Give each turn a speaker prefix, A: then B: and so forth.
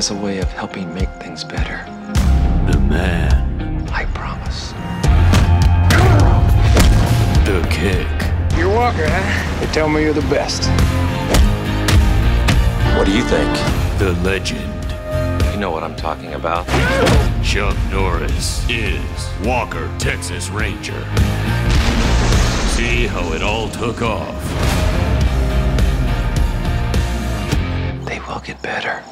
A: has a way of helping make things better.
B: The man,
A: I promise.
B: the kick,
C: You're Walker, huh? They tell me you're the best.
A: What do you think?
B: the legend.
A: You know what I'm talking about.
B: Chuck Norris is Walker, Texas Ranger. See how it all took off.
A: They will get better.